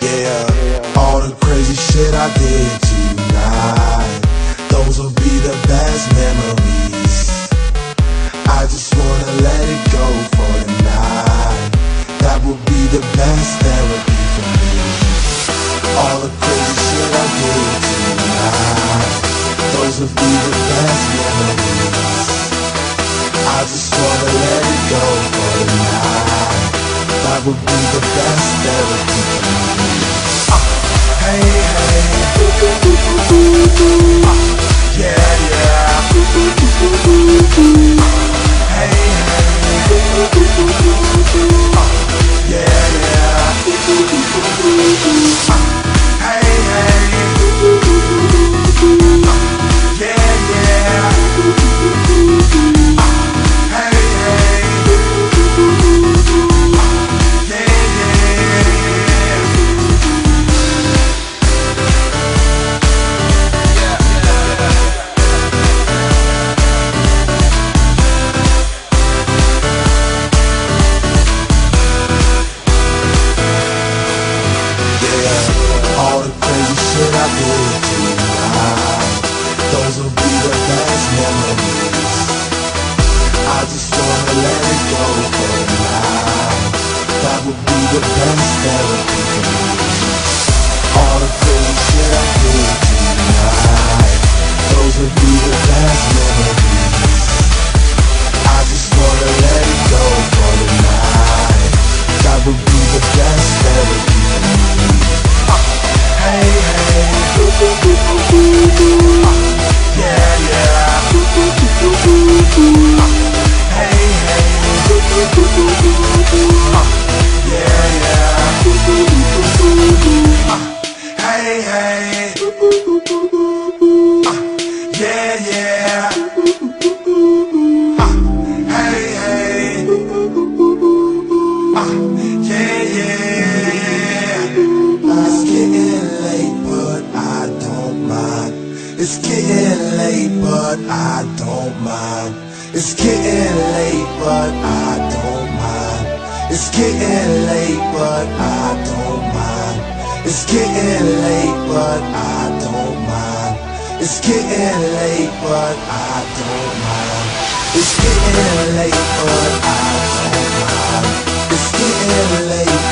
Yeah, all the crazy shit I did tonight. Those will be the best memories. I just wanna let it go for the night. That would be the best therapy for me. All the crazy shit I did tonight. Those will be the best memories. I just wanna let it go for the night. That would be the best therapy dance therapy. It's getting late, but I don't mind. It's getting late, but I don't mind. It's getting late, but I don't mind. It's getting late, but I don't mind. It's getting late, but I don't mind. It's getting late, but I don't mind. It's getting late,